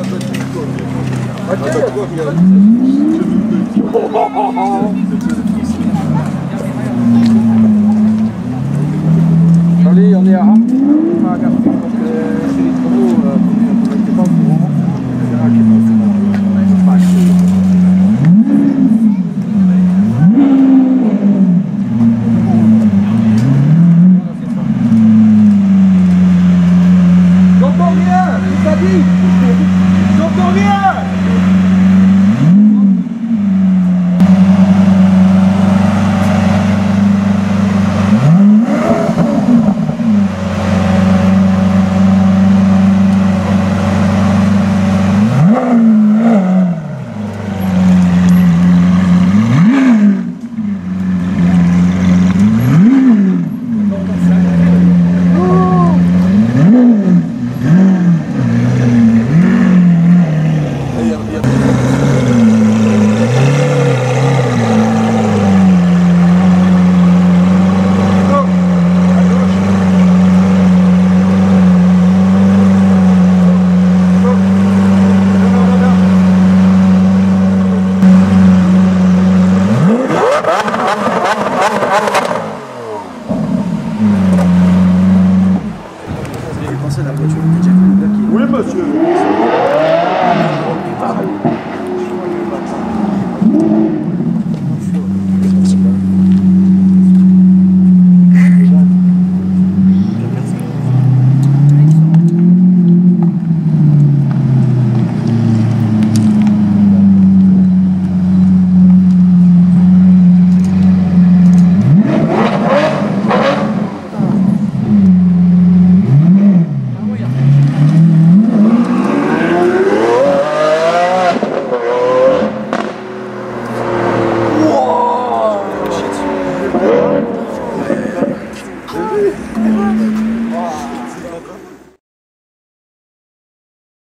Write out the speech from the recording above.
Salut, Wimmer Shoes. Amen.